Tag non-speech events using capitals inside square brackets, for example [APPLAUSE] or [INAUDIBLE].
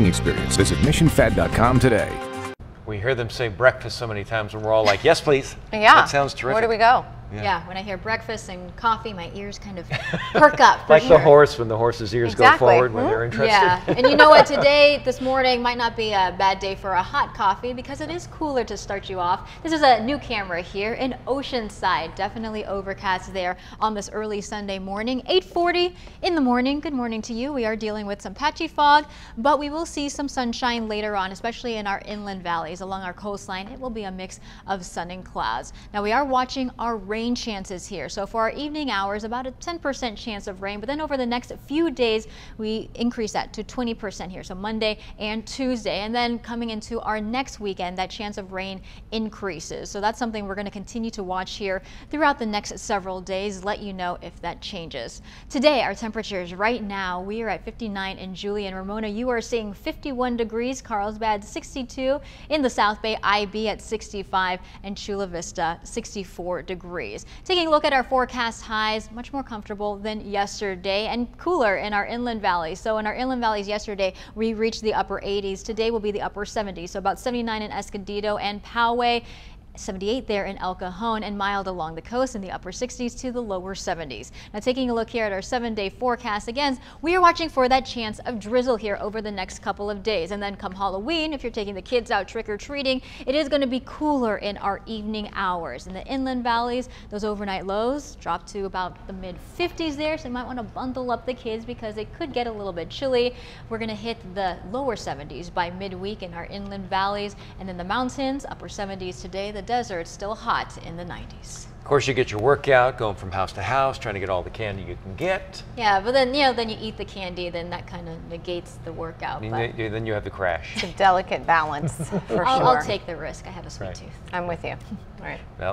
hiking experience. Visit missionfed.com today. We hear them say breakfast so many times and we're all like, yes, please. Yeah. That sounds terrific. Where do we go? Yeah. Yeah. when I hear breakfast and coffee, my ears kind of [LAUGHS] perk up. Like the horse when the horse's ears Exactly. go forward when Mhm. they're interested. Yeah, and you know what? [LAUGHS] Today, this morning, might not be a bad day for a hot coffee because it is cooler to start you off. This is a new camera here in Oceanside. Definitely overcast there on this early Sunday morning. 8:40 in the morning. Good morning to you. We are dealing with some patchy fog, but we will see some sunshine later on, especially in our inland valleys along our coastline. It will be a mix of sun and clouds. Now we are watching our rain chances here. So for our evening hours, about a 10% chance of rain, but then over the next few days, we increase that to 20% here. So Monday and Tuesday, and then coming into our next weekend, that chance of rain increases. So that's something we're going to continue to watch here throughout the next several days. Let you know if that changes. Today, our temperatures right now, we are at 59 in Julian. Ramona, you are seeing 51 degrees. Carlsbad 62 in the South Bay. IB at 65 and Chula Vista 64 degrees. Taking a look at our forecast highs, much more comfortable than yesterday and cooler in our inland valleys. So in our inland valleys yesterday, we reached the upper 80s. Today will be the upper 70s. So about 79 in Escondido and Poway. 78 there in El Cajon and mild along the coast in the upper 60s to the lower 70s. Now taking a look here at our seven day forecast again, we are watching for that chance of drizzle here over the next couple of days. And then come Halloween, if you're taking the kids out trick or treating, it is going to be cooler in our evening hours. In the inland valleys, those overnight lows drop to about the mid 50s there. So you might want to bundle up the kids because it could get a little bit chilly. We're going to hit the lower 70s by midweek in our inland valleys and then the mountains, upper 70s today. The desert still hot in the 90s. Of course, you get your workout, going from house to house, trying to get all the candy you can get. Yeah, but then you know, then you eat the candy, then that kind of negates the workout. And But then then you have the crash. It's a delicate balance [LAUGHS] for I'll, sure. I'll take the risk. I have a sweet Right. tooth. I'm with you. All right. Well,